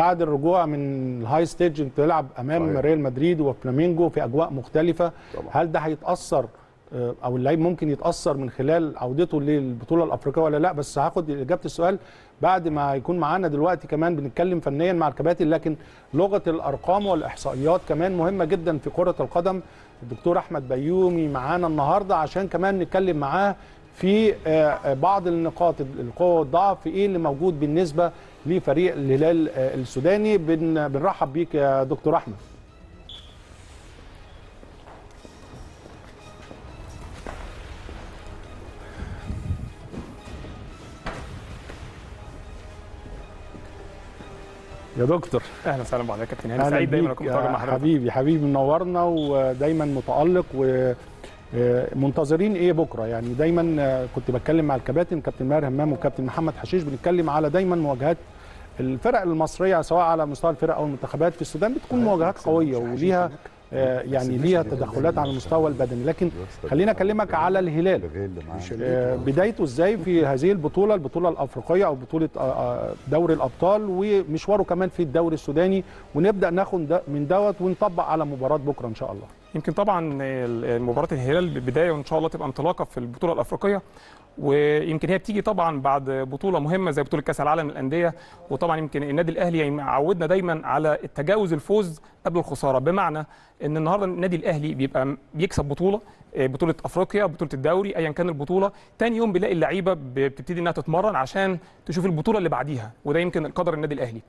بعد الرجوع من ال high stage انت تلعب أمام صحيح. ريال مدريد وفلامينجو في أجواء مختلفة طبعا. هل ده هيتأثر آه، أو اللعيب ممكن يتأثر من خلال عودته للبطولة الأفريقية ولا لأ بس هاخد إجابة السؤال بعد ما يكون معانا دلوقتي كمان بنتكلم فنيا مع الكباتن لكن لغة الأرقام والإحصائيات كمان مهمة جدا في كرة القدم الدكتور أحمد بيومي معانا النهارده عشان كمان نتكلم معاه في آه، آه، بعض النقاط القوة والضعف إيه اللي موجود بالنسبة لفريق الهلال آه، السوداني؟ بن- بنرحب بيك يا دكتور أحمد. يا دكتور. أهلا وسهلا بحضرتك يا كابتن. هاني سعيد دايما اكون مع حضرتك. حبيبي. حبيبي منورنا ودايما متألق و منتظرين إيه بكره؟ يعني دايما آه، كنت بتكلم مع الكباتن كابتن ماهر همام وكابتن محمد حشيش بنتكلم على دايما مواجهات الفرق المصرية سواء على مستوى الفرق أو المنتخبات في السودان بتكون مواجهات قوية وليها آه، يعني ليها تدخلات على المستوى البدني. لكن خلينا أكلمك على الهلال. آه، بدايته إزاي في هذه البطولة البطولة الأفريقية أو بطولة آه، آه، دوري الأبطال ومشواره كمان في الدوري السوداني. ونبدأ ناخد من دوت ونطبق على مباراة بكرة إن شاء الله. يمكن طبعا مباراه الهلال بدايه وإن شاء الله تبقى انطلاقة في البطولة الأفريقية. ويمكن هي بتيجي طبعا بعد بطولة مهمة زي بطولة كأس العالم للأندية. وطبعا يمكن النادي الأهلي عودنا دايما على التجاوز الفوز قبل الخسارة. بمعنى إن النهارده النادي الأهلي بيبقى بيكسب بطولة آه، بطولة أفريقيا بطولة الدوري ايا كان البطولة. تاني يوم بيلاقي اللعيبة بتبتدي إنها تتمرن عشان تشوف البطولة اللي بعديها وده يمكن قدر النادي الأهلي.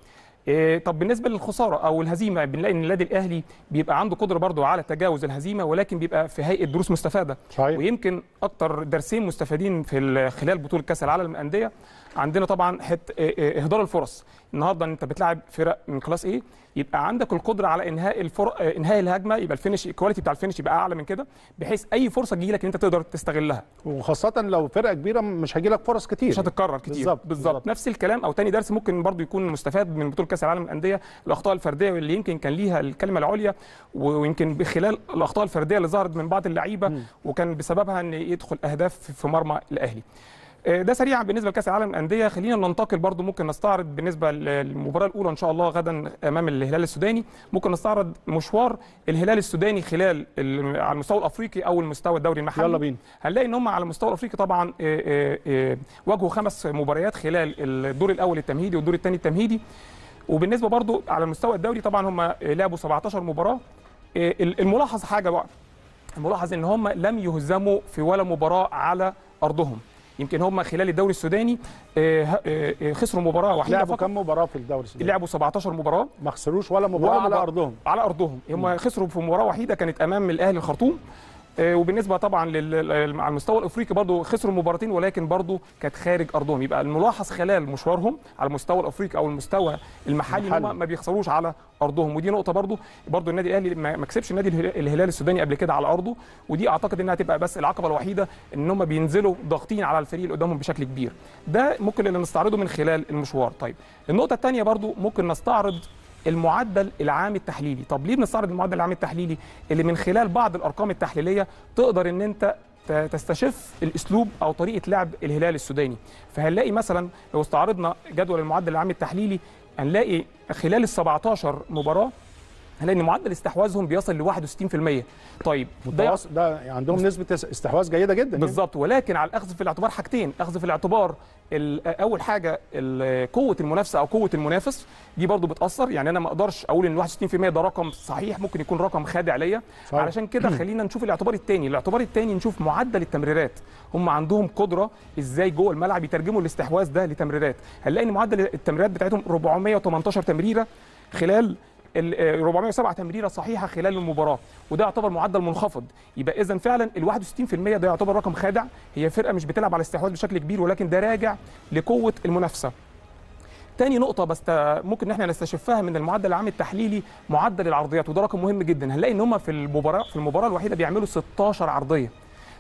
طب بالنسبة للخسارة أو الهزيمة بنلاقي إن النادي الأهلي بيبقى عنده قدرة برضه على تجاوز الهزيمة ولكن بيبقى في هيئة دروس مستفادة صحيح. ويمكن أكتر درسين مستفادين في ال- خلال بطولة كأس العالم للأندية عندنا طبعا إيه، إيه، إهدار الفرص النهارده أنت بتلاعب فرق من class A يبقى عندك القدرة على إنهاء الفر... آه، إنهاء الهجمة يبقى ال finish ال quality بتاع ال finish يبقى أعلى من كده بحيث أي فرصة تجي لك إن أنت تقدر تستغلها. وخاصة لو فرقة كبيرة مش هيجي لك فرص كتير. مش هتتكرر كتير. بالظبط، بالظبط. نفس الكلام أو تاني درس ممكن برضو يكون مستفاد من بطولة كأس العالم للأندية الأخطاء الفردية واللي يمكن كان ليها الكلمة العليا ويمكن بخلال الأخطاء الفردية اللي ظهرت من بعض اللعيبة وكان بسببها إن يدخل أهداف في مرمى الأهلي. ده سريعا بالنسبة لكأس العالم للأندية. خلينا ننتقل برضو ممكن نستعرض بالنسبة للمباراة الأولى إن شاء الله غدا أمام الهلال السوداني. ممكن نستعرض مشوار الهلال السوداني خلال ال- على المستوى الأفريقي أو المستوى الدوري المحلي. يلا بينا. هنلاقي إن هم على المستوى الأفريقي طبعا آه، آه، آه، واجهوا خمس مباريات خلال الدور الأول التمهيدي والدور الثاني التمهيدي. وبالنسبة برضو على المستوى الدوري طبعا هم آه، لعبوا 17 مباراة. آه، الملاحظ حاجة بقى. الملاحظ إن هم لم يهزموا في ولا مباراة على أرضهم. يمكن هم خلال الدوري السوداني آه، آه، آه، خسروا مباراة وحيده لعبوا كم مباراة في الدوري السوداني؟ لعبوا 17 مباراة. ما خسروش ولا مباراة على أرضهم. على أرضهم. هم خسروا في مباراة وحيدة كانت أمام الأهلي الخرطوم. وبالنسبة طبعا على المستوى الأفريقي برضو خسروا مباراتين ولكن برضو كانت خارج أرضهم. يبقى الملاحظ خلال مشوارهم على المستوى الأفريقي أو المستوى المحلي إن. هم ما بيخسروش على أرضهم. ودي نقطة برضو برضو النادي الأهلي ما كسبش النادي الهلال- السوداني قبل كده على أرضه. ودي أعتقد إنها تبقى بس العقبة الوحيدة إن هم بينزلوا ضاغطين على الفريق اللي قدامهم بشكل كبير. ده ممكن اللي نستعرضه من خلال المشوار. طيب النقطة الثانية برضو ممكن نستعرض المعدل العام التحليلي. طب ليه بنستعرض المعدل العام التحليلي؟ اللي من خلال بعض الأرقام التحليلية تقدر إن أنت تستشف الأسلوب أو طريقة لعب الهلال السوداني. فهنلاقي مثلا لو استعرضنا جدول المعدل العام التحليلي هنلاقي خلال ال 17 مباراة هنلاقي ان معدل استحواذهم بيصل ل 61% طيب ده ده عندهم نسبة استحواذ جيدة جدا يعني. بالظبط ولكن على الأخذ في الاعتبار حاجتين. أخذ في الاعتبار ال- أول حاجة قوة المنافسة أو قوة المنافس. دي برضو بتأثر. يعني أنا ما أقدرش أقول إن 61% ده رقم صحيح ممكن يكون رقم خادع ليا. علشان كده خلينا نشوف الاعتبار الثاني الاعتبار الثاني نشوف معدل التمريرات. هم عندهم قدرة إزاي جوه الملعب يترجموا الاستحواذ ده لتمريرات. هنلاقي إن معدل التمريرات بتاعتهم 418 تمريرة خلال ال- آه، 407 تمريرة صحيحة خلال المباراة وده يعتبر معدل منخفض. يبقى اذا فعلا ال 61% ده يعتبر رقم خادع. هي فرقة مش بتلعب على استحواذ بشكل كبير ولكن ده راجع لقوة المنافسة. تاني نقطة بس ممكن إن إحنا نستشفها من المعدل العام التحليلي معدل العرضيات وده رقم مهم جدا. هنلاقي إن هم في المباراة في المباراة الوحيدة بيعملوا 16 عرضية.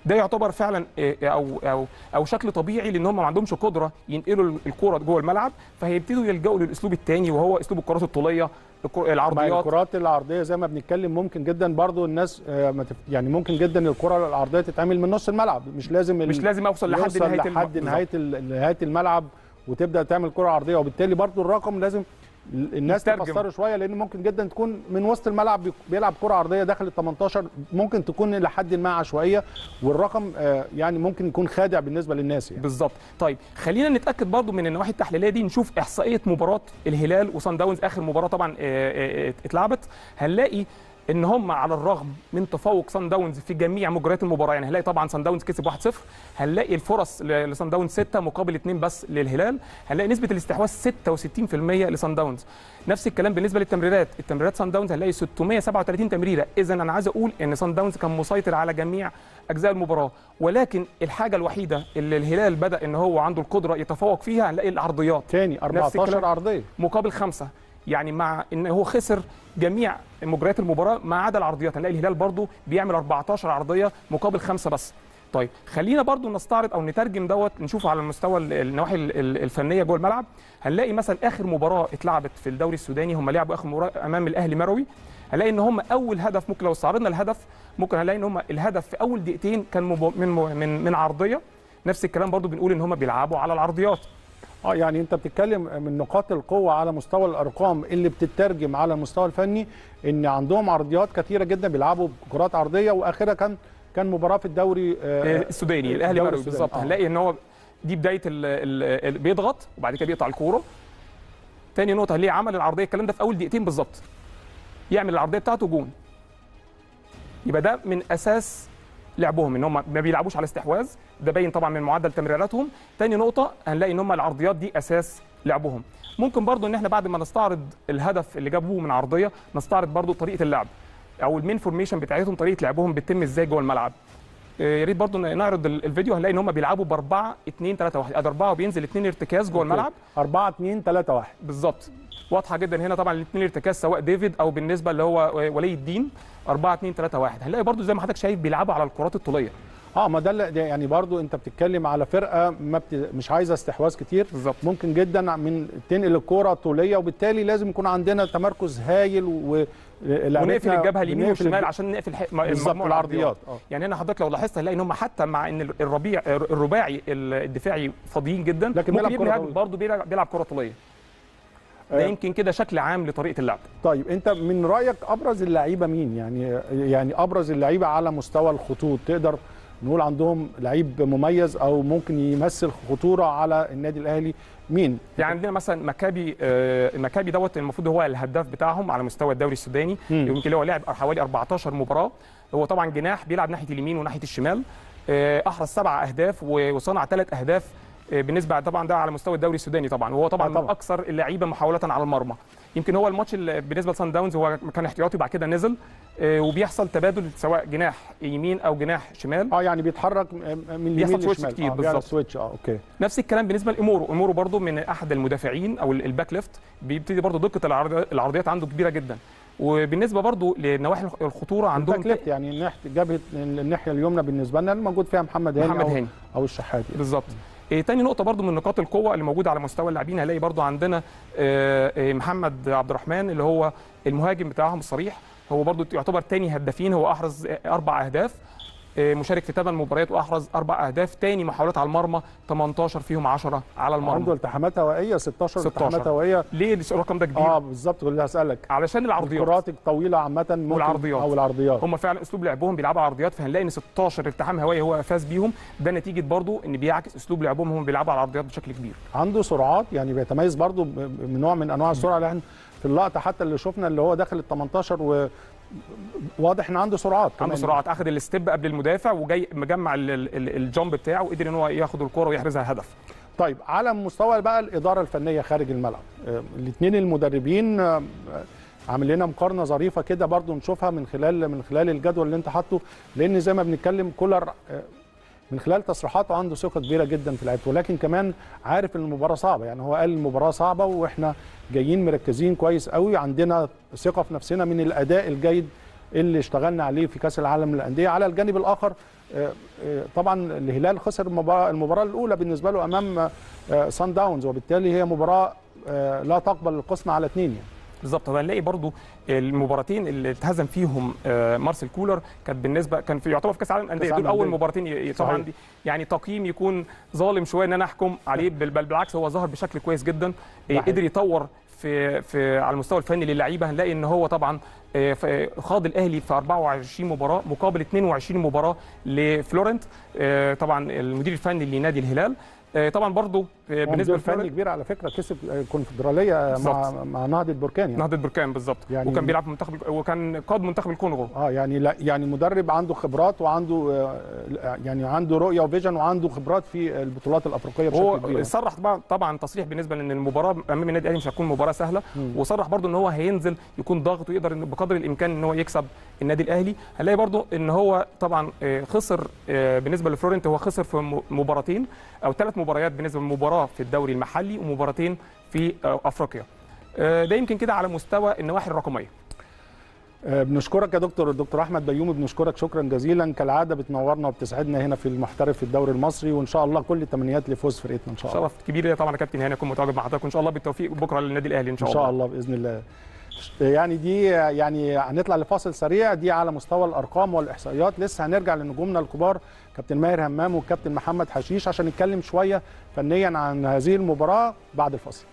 ده يعتبر فعلا إيه، أو أو أو شكل طبيعي لإن هم ما عندهمش قدرة ينقلوا الكورة جوه الملعب فهيبتدوا يلجأوا للأسلوب الثاني وهو أسلوب الكرات الطولية العرضيات الكرات العرضية زي ما بنتكلم ممكن جدا برضو الناس آه،. يعني ممكن جدا الكرة العرضية تتعمل من نص الملعب مش لازم مش لازم أوصل لحد نهاية لحد. نهاية نهاية الملعب وتبدأ تعمل كرة عرضية وبالتالي برضو الرقم لازم الناس. تفسره شوية لأن ممكن جدا تكون من وسط الملعب بي- بيلعب كرة عرضية داخل ال 18 ممكن تكون لحد ما عشوائية والرقم آه، يعني ممكن يكون خادع بالنسبة للناس يعني. بالظبط. طيب خلينا نتأكد برضو من النواحي التحليلية دي نشوف إحصائية مباراة الهلال وصن داونز. آخر مباراة طبعا آه، آه، اتلعبت. هنلاقي إن هم على الرغم من تفوق صن داونز في جميع مجريات المباراة. يعني هنلاقي طبعا صن داونز كسب 1-0 هنلاقي الفرص ل- لصن داونز 6 مقابل 2 بس للهلال. هنلاقي نسبة الاستحواذ 66% لصن داونز نفس الكلام بالنسبة للتمريرات. التمريرات صن داونز هنلاقي 637 تمريرة. اذا أنا عايز أقول إن صن داونز كان مسيطر على جميع أجزاء المباراة. ولكن الحاجة الوحيدة اللي الهلال بدأ إن هو عنده القدرة يتفوق فيها هنلاقي العرضيات. تاني نفس 14 الكلام. عرضية. مقابل خمسة. يعني مع إن هو خسر جميع مجريات المباراة ما عدا العرضيات. هنلاقي الهلال برضو بيعمل 14 عرضية مقابل خمسة بس. طيب خلينا برضو نستعرض أو نترجم دوت نشوفه على المستوى ال- النواحي ال- ال- الفنية جوه الملعب. هنلاقي مثلا آخر مباراة اتلعبت في الدوري السوداني هم لعبوا آخر مباراة أمام الأهلي مروي. هنلاقي إن هم أول هدف ممكن لو استعرضنا الهدف ممكن هنلاقي إن هم الهدف في أول دقيقتين كان من من من عرضية. نفس الكلام برضو بنقول إن هم بيلعبوا على العرضيات. آه يعني انت بتتكلم من نقاط القوة على مستوى الأرقام اللي بتترجم على المستوى الفني إن عندهم عرضيات كثيرة جدا بيلعبوا كرات عرضية وآخرها كان كان مباراة في الدوري آه، السوداني الأهلي الدوري مروي. بالظبط آه. هنلاقي إن هو دي بداية ال ال ال بيضغط وبعد كده بيقطع الكورة تاني نقطة هنلاقي عمل العرضية الكلام ده في أول دقيقتين بالظبط يعمل العرضية بتاعته جون يبقى ده من أساس لعبهم إن هم ما بيلعبوش على استحواذ ده باين طبعا من معدل تمريراتهم. تاني نقطة هنلاقي إن هم العرضيات دي أساس لعبهم. ممكن برضو إن إحنا بعد ما نستعرض الهدف اللي جابوه من عرضية نستعرض برضو طريقة اللعب أو ال main formation بتاعتهم طريقة لعبهم بتتم إزاي جوه الملعب. يا ريت برضو نعرض ال- الفيديو. هنلاقي إن هم بيلعبوا ب 4 2 3 1 ادي 4 وبينزل اثنين ارتكاز جوه الملعب. 4 2 3 1 بالظبط. واضحة جدا هنا طبعا الاثنين ارتكاز سواء ديفيد أو بالنسبة اللي هو ولي الدين. 4 2 3 1 هنلاقي برضو زي ما حضرتك شايف بيلعبوا على الكرات الطولية. آه ما ده ده يعني برضو انت بتتكلم على فرقة ما بت... مش عايزة استحواذ كتير. بالظبط. ممكن جدا من تنقل الكورة طولية وبالتالي لازم يكون عندنا تمركز هايل و ونقفل الجبهة اليمين والشمال عشان نقفل مجموع العرضيات. آه. يعني هنا حضرتك لو لاحظت هنلاقي إن هم حتى مع إن الربيع الرباعي الدفاعي فاضيين جدا. لكن ممكن بيلعب. برضه بيلعب كره طولية. ده آه. يمكن كده شكل عام لطريقة اللعب. طيب انت من رأيك أبرز اللعيبة مين؟ يعني يعني أبرز اللعيبة على مستوى الخطوط تقدر نقول عندهم لعيب مميز أو ممكن يمثل خطورة على النادي الاهلي. مين؟ يعني عندنا مثلا مكابي آه، المكابي دوت المفروض هو الهداف بتاعهم على مستوى الدوري السوداني. يمكن هو لعب حوالي 14 مباراة. هو طبعا جناح بيلعب ناحية اليمين وناحية الشمال. آه، أحرز سبع أهداف وصنع ثلاث أهداف بالنسبة طبعا ده على مستوى الدوري السوداني طبعا وهو طبعا طبعاً. من أكثر اللعيبة محاولة على المرمى. يمكن هو الماتش اللي بالنسبة لسان داونز هو كان احتياطي بعد كده نزل آه، وبيحصل تبادل سواء جناح يمين أو جناح شمال. آه يعني بيتحرك من بيحصل اليمين switch للشمال. كتير آه بيعمل بالظبط. switch آه okay. نفس الكلام بالنسبة لايمورو ايمورو برضو من أحد المدافعين أو ال- ال back left بيبتدي برضو دقة العرض- العرضيات عنده كبيرة جدا. وبالنسبة برضو لنواحي الخ- الخطورة عندهم back left يعني ناحيه جبهة الناحية اليمنى بالنسبة لنا الموجود فيها محمد هاني محمد أو, هاني. أو الشحات يعني. بالظبط. إيه تاني نقطة برضو من نقاط القوة اللي موجودة على مستوى اللاعبين هنلاقي برضو عندنا آه، محمد عبد الرحمن اللي هو المهاجم بتاعهم الصريح هو برضو يعتبر تاني هدافين هو أحرز أربع أهداف. آه، مشارك في ثمان مباريات وأحرز أربع أهداف. تاني محاولات على المرمى 18 فيهم 10 على عنده المرمى التحامات هوائية 16 16. التحامات هوائية. ليه؟ الرقم ده كبير؟ آه بالظبط كنت هسألك. علشان العرضيات. الكرات الطويلة عامة ممكن والعرضيات. أو العرضيات. هم فعلا أسلوب لعبهم بيلعبوا عرضيات فهنلاقي إن 16 التحام هوائي هو فاز بيهم. ده نتيجة برضو إن بيعكس أسلوب لعبهم هم بيلعبوا على العرضيات بشكل كبير. عنده سرعات يعني بيتميز برضو بنوع من أنواع السرعة. اللي إحنا في اللقطة حتى اللي شفنا اللي هو داخل ال 18 و واضح إن عنده سرعات عنده. سرعات أخذ ال step قبل المدافع وجاي مجمع ال- ال- ال- ال jump بتاعه وقدر إن هو ياخد الكره ويحرزها هدف طيب على مستوى بقى الإدارة الفنية خارج الملعب الاثنين المدربين آه، عامل لنا مقارنة ظريفة كده برضو نشوفها من خلال من خلال الجدول اللي أنت حاطه لأن زي ما بنتكلم كولر آه، من خلال تصريحاته عنده ثقة كبيرة جدا في لعيبته. ولكن كمان عارف إن المباراة صعبة. يعني هو قال المباراة صعبة وإحنا جايين مركزين كويس قوي. عندنا ثقة في نفسنا من الأداء الجيد اللي اشتغلنا عليه في كأس العالم للأندية. على الجانب الآخر آه، آه، طبعا الهلال خسر المباراه الأولى بالنسبة له أمام آه، سان داونز وبالتالي هي مباراة آه، لا تقبل القسم على اثنين يعني. بالظبط. هنلاقي برضو المباراتين اللي اتهزم فيهم آه، مارسيل كولر كانت بالنسبة كان في يعتبر في كأس العالم للأندية. كأس دول أول. مباراتين طبعا. دي يعني تقييم يكون ظالم شوية إن أنا أحكم عليه بل بالعكس هو ظهر بشكل كويس جدا. آه،. قدر يطور في في على المستوى الفني للعيبة. هنلاقي إن هو طبعا آه، خاض الأهلي في 24 مباراة مقابل 22 مباراة لفلورنت. طبعا المدير الفني لنادي الهلال. طبعا برضو بالنسبة بالنسبة فني لفلورنت كبير على فكرة كسب الكونفدراليه مع بالظبط. مع نهضة بركان يعني. نهضة بركان بالظبط. يعني- يعني وكان بيلعب منتخب وكان قاد منتخب الكونغو. آه يعني لا يعني مدرب عنده خبرات وعنده آه، يعني عنده رؤية وفيجن وعنده خبرات في البطولات الأفريقية بشكل كبير. هو صرح طبعا طبعا تصريح بالنسبة لأن المباراة أمام النادي الأهلي مش هتكون مباراة سهلة. وصرح برضو إن هو هينزل يكون ضاغط ويقدر بقدر الإمكان إن هو يكسب النادي الأهلي. هنلاقي برضو إن هو طبعا آه، خسر آه، بالنسبة لفلورنت هو خسر في م- مباراتين أو ثلاث مباريات بالنسبة في الدوري المحلي ومباراتين في آه، أفريقيا. آه، ده يمكن كده على مستوى النواحي الرقمية. آه، بنشكرك يا دكتور الدكتور أحمد بيومي بنشكرك شكرا جزيلا. كالعادة بتنورنا وبتسعدنا هنا في المحترف في الدوري المصري وإن شاء الله كل التمنيات لفوز فرقتنا إن شاء الله. شرف كبير طبعا يا كابتن هاني أكون متواجد مع حضرتك وان شاء الله بالتوفيق بكرة للنادي الأهلي إن شاء إن الله. شاء الله بإذن الله. يعني دي يعني هنطلع لفاصل سريع. دي على مستوى الأرقام والإحصائيات. لسه هنرجع لنجومنا الكبار كابتن ماهر همام والكابتن محمد حشيش عشان نتكلم شوية فنيا عن هذه المباراة بعد الفاصل.